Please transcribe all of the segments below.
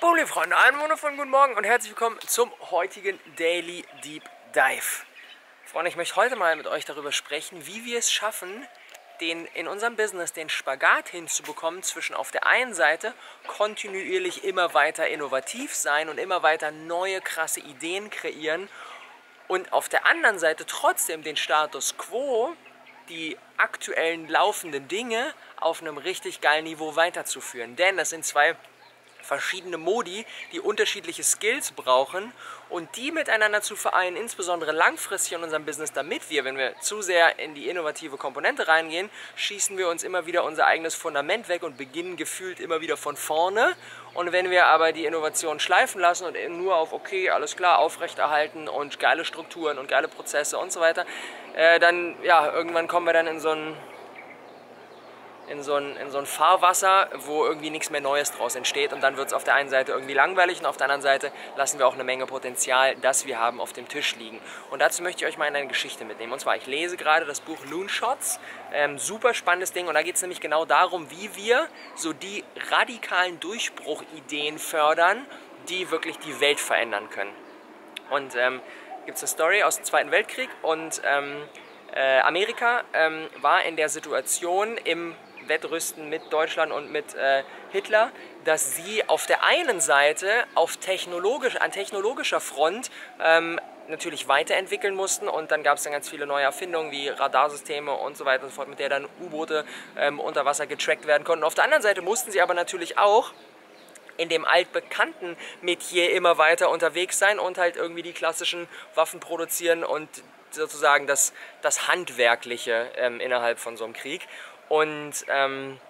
Boom, Freunde, einen wundervollen guten Morgen und herzlich willkommen zum heutigen Daily Deep Dive. Freunde, ich möchte heute mal mit euch darüber sprechen, wie wir es schaffen, den, in unserem Business den Spagat hinzubekommen zwischen auf der einen Seite kontinuierlich immer weiter innovativ sein und immer weiter neue krasse Ideen kreieren und auf der anderen Seite trotzdem den Status quo, die aktuellen laufenden Dinge auf einem richtig geilen Niveau weiterzuführen. Denn das sind zwei verschiedene Modi, die unterschiedliche Skills brauchen und die miteinander zu vereinen, insbesondere langfristig in unserem Business, damit wir, wenn wir zu sehr in die innovative Komponente reingehen, schießen wir uns immer wieder unser eigenes Fundament weg und beginnen gefühlt immer wieder von vorne. Und wenn wir aber die Innovation schleifen lassen und nur auf, okay, alles klar, aufrechterhalten und geile Strukturen und geile Prozesse und so weiter, äh, dann, ja, irgendwann kommen wir dann in so einen in so, ein, in so ein Fahrwasser, wo irgendwie nichts mehr Neues draus entsteht. Und dann wird es auf der einen Seite irgendwie langweilig und auf der anderen Seite lassen wir auch eine Menge Potenzial, das wir haben, auf dem Tisch liegen. Und dazu möchte ich euch mal in eine Geschichte mitnehmen. Und zwar, ich lese gerade das Buch Loonshots. Ähm, super spannendes Ding. Und da geht es nämlich genau darum, wie wir so die radikalen Durchbruchideen fördern, die wirklich die Welt verändern können. Und ähm, gibt es eine Story aus dem Zweiten Weltkrieg und ähm, äh, Amerika ähm, war in der Situation im Wettrüsten mit Deutschland und mit äh, Hitler, dass sie auf der einen Seite auf technologisch, an technologischer Front ähm, natürlich weiterentwickeln mussten und dann gab es dann ganz viele neue Erfindungen wie Radarsysteme und so weiter und so fort, mit der dann U-Boote ähm, unter Wasser getrackt werden konnten. Auf der anderen Seite mussten sie aber natürlich auch in dem altbekannten Metier immer weiter unterwegs sein und halt irgendwie die klassischen Waffen produzieren und sozusagen das, das Handwerkliche ähm, innerhalb von so einem Krieg. Und ähm,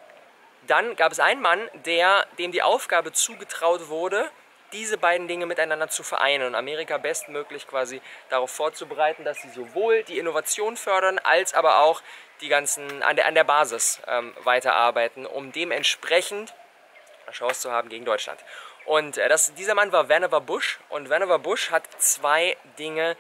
dann gab es einen Mann, der, dem die Aufgabe zugetraut wurde, diese beiden Dinge miteinander zu vereinen und Amerika bestmöglich quasi darauf vorzubereiten, dass sie sowohl die Innovation fördern, als aber auch die ganzen an der, an der Basis ähm, weiterarbeiten, um dementsprechend eine Chance zu haben gegen Deutschland. Und äh, das, dieser Mann war Vannevar Bush und Vannevar Bush hat zwei Dinge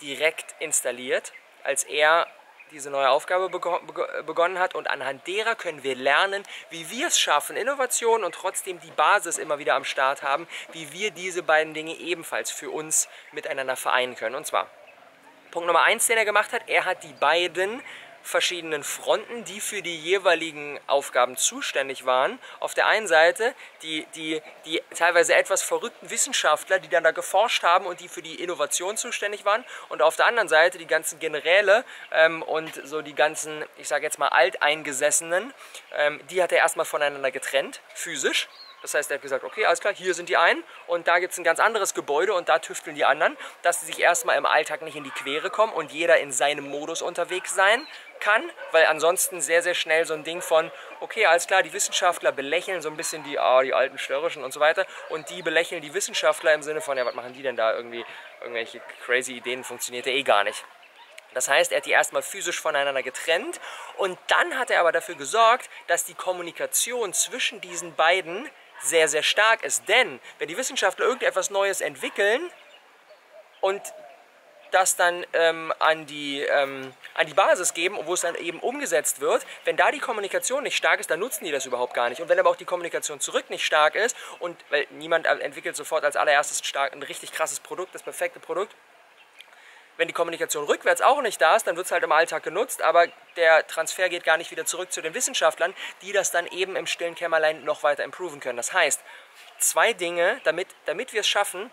direkt installiert, als er diese neue Aufgabe begonnen hat und anhand derer können wir lernen, wie wir es schaffen, Innovation und trotzdem die Basis immer wieder am Start haben, wie wir diese beiden Dinge ebenfalls für uns miteinander vereinen können. Und zwar Punkt Nummer eins, den er gemacht hat, er hat die beiden verschiedenen Fronten, die für die jeweiligen Aufgaben zuständig waren. Auf der einen Seite die, die, die teilweise etwas verrückten Wissenschaftler, die dann da geforscht haben und die für die Innovation zuständig waren. Und auf der anderen Seite die ganzen Generäle ähm, und so die ganzen, ich sage jetzt mal, Alteingesessenen, ähm, die hat er erstmal voneinander getrennt, physisch. Das heißt, er hat gesagt, okay, alles klar, hier sind die einen und da gibt es ein ganz anderes Gebäude und da tüfteln die anderen, dass sie sich erstmal im Alltag nicht in die Quere kommen und jeder in seinem Modus unterwegs sein kann, weil ansonsten sehr, sehr schnell so ein Ding von, okay, alles klar, die Wissenschaftler belächeln so ein bisschen die, ah, die alten Störrischen und so weiter und die belächeln die Wissenschaftler im Sinne von, ja, was machen die denn da irgendwie, irgendwelche crazy Ideen, funktioniert ja eh gar nicht. Das heißt, er hat die erstmal physisch voneinander getrennt und dann hat er aber dafür gesorgt, dass die Kommunikation zwischen diesen beiden sehr, sehr stark ist. Denn wenn die Wissenschaftler irgendetwas Neues entwickeln und das dann ähm, an, die, ähm, an die Basis geben, wo es dann eben umgesetzt wird. Wenn da die Kommunikation nicht stark ist, dann nutzen die das überhaupt gar nicht. Und wenn aber auch die Kommunikation zurück nicht stark ist und weil niemand entwickelt sofort als allererstes stark ein richtig krasses Produkt, das perfekte Produkt, wenn die Kommunikation rückwärts auch nicht da ist, dann wird es halt im Alltag genutzt, aber der Transfer geht gar nicht wieder zurück zu den Wissenschaftlern, die das dann eben im stillen Kämmerlein noch weiter improven können. Das heißt, zwei Dinge, damit, damit wir es schaffen,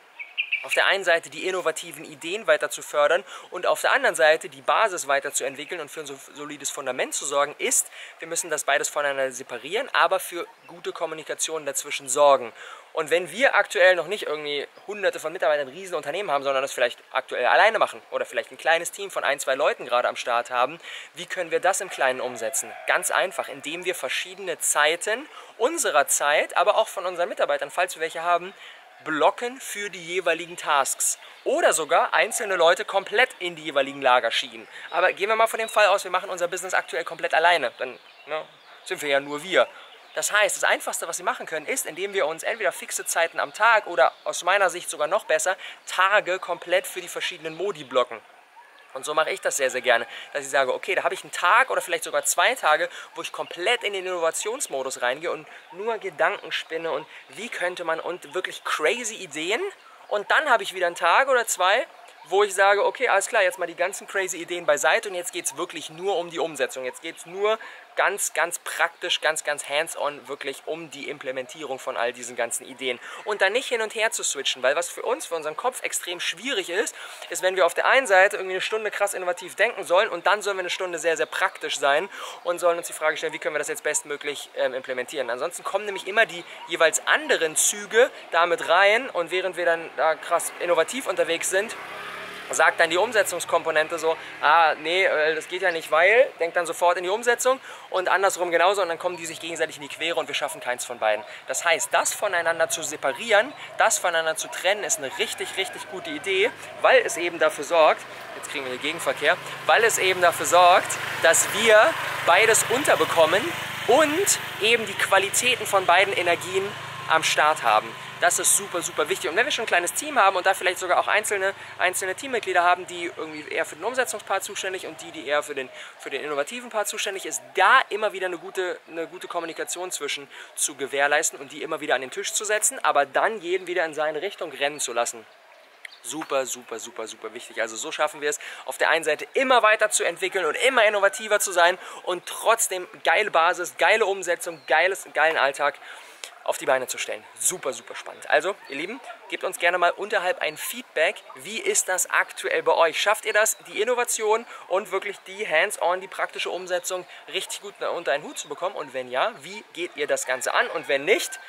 auf der einen Seite die innovativen Ideen weiter zu fördern und auf der anderen Seite die Basis weiterzuentwickeln und für ein so solides Fundament zu sorgen, ist, wir müssen das beides voneinander separieren, aber für gute Kommunikation dazwischen sorgen. Und wenn wir aktuell noch nicht irgendwie hunderte von Mitarbeitern, riesen Unternehmen haben, sondern das vielleicht aktuell alleine machen oder vielleicht ein kleines Team von ein, zwei Leuten gerade am Start haben, wie können wir das im Kleinen umsetzen? Ganz einfach, indem wir verschiedene Zeiten unserer Zeit, aber auch von unseren Mitarbeitern, falls wir welche haben, blocken für die jeweiligen Tasks. Oder sogar einzelne Leute komplett in die jeweiligen Lager schieben. Aber gehen wir mal von dem Fall aus, wir machen unser Business aktuell komplett alleine. Dann ne, sind wir ja nur wir. Das heißt, das Einfachste, was Sie machen können, ist, indem wir uns entweder fixe Zeiten am Tag oder aus meiner Sicht sogar noch besser, Tage komplett für die verschiedenen Modi blocken. Und so mache ich das sehr, sehr gerne, dass ich sage, okay, da habe ich einen Tag oder vielleicht sogar zwei Tage, wo ich komplett in den Innovationsmodus reingehe und nur Gedanken spinne und wie könnte man und wirklich crazy Ideen. Und dann habe ich wieder einen Tag oder zwei, wo ich sage, okay, alles klar, jetzt mal die ganzen crazy Ideen beiseite und jetzt geht es wirklich nur um die Umsetzung. Jetzt geht es nur ganz, ganz praktisch, ganz, ganz hands-on wirklich um die Implementierung von all diesen ganzen Ideen. Und dann nicht hin und her zu switchen, weil was für uns, für unseren Kopf extrem schwierig ist, ist, wenn wir auf der einen Seite irgendwie eine Stunde krass innovativ denken sollen und dann sollen wir eine Stunde sehr, sehr praktisch sein und sollen uns die Frage stellen, wie können wir das jetzt bestmöglich ähm, implementieren. Ansonsten kommen nämlich immer die jeweils anderen Züge damit rein und während wir dann da krass innovativ unterwegs sind, sagt dann die Umsetzungskomponente so, ah, nee, äh, das geht ja nicht, weil, denkt dann sofort in die Umsetzung und andersrum genauso und dann kommen die sich gegenseitig in die Quere und wir schaffen keins von beiden. Das heißt, das voneinander zu separieren, das voneinander zu trennen, ist eine richtig, richtig gute Idee, weil es eben dafür sorgt, jetzt kriegen wir hier Gegenverkehr, weil es eben dafür sorgt, dass wir beides unterbekommen und eben die Qualitäten von beiden Energien am Start haben. Das ist super, super wichtig. Und wenn wir schon ein kleines Team haben und da vielleicht sogar auch einzelne, einzelne Teammitglieder haben, die irgendwie eher für den Umsetzungspart zuständig und die, die eher für den, für den innovativen Part zuständig ist, da immer wieder eine gute, eine gute Kommunikation zwischen zu gewährleisten und die immer wieder an den Tisch zu setzen, aber dann jeden wieder in seine Richtung rennen zu lassen. Super, super, super, super wichtig. Also so schaffen wir es, auf der einen Seite immer weiter zu entwickeln und immer innovativer zu sein und trotzdem geile Basis, geile Umsetzung, geiles, geilen Alltag auf die Beine zu stellen. Super, super spannend. Also, ihr Lieben, gebt uns gerne mal unterhalb ein Feedback. Wie ist das aktuell bei euch? Schafft ihr das, die Innovation und wirklich die Hands-on, die praktische Umsetzung richtig gut unter einen Hut zu bekommen? Und wenn ja, wie geht ihr das Ganze an? Und wenn nicht,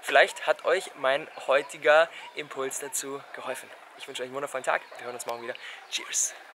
vielleicht hat euch mein heutiger Impuls dazu geholfen. Ich wünsche euch einen wundervollen Tag. Wir hören uns morgen wieder. Cheers!